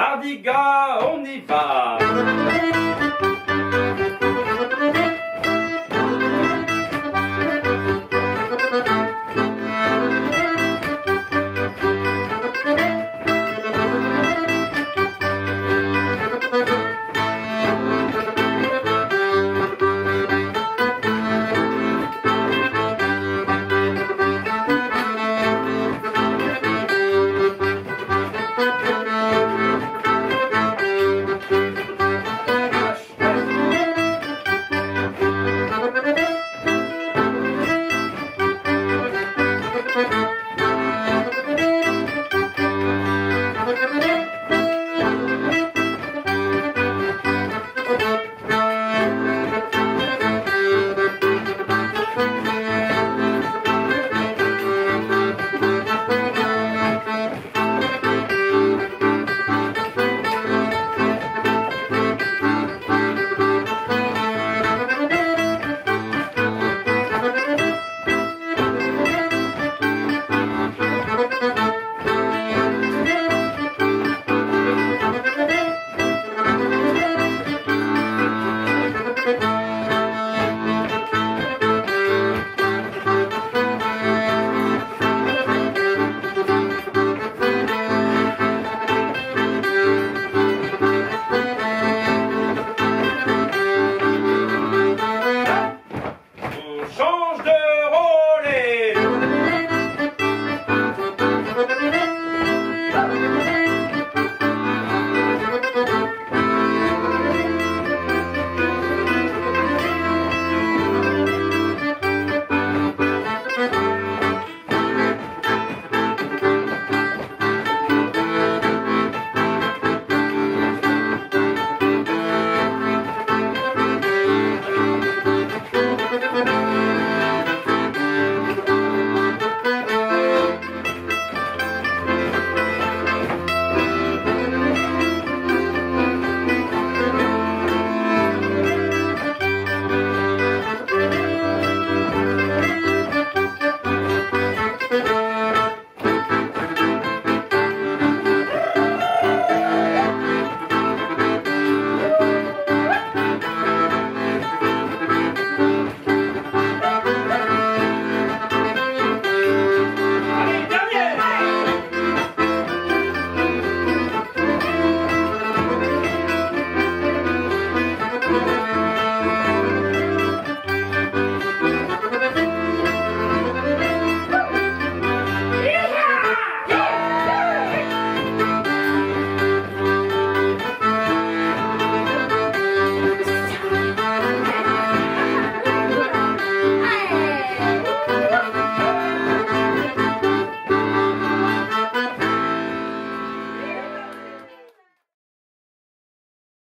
Mardi gras, on y va.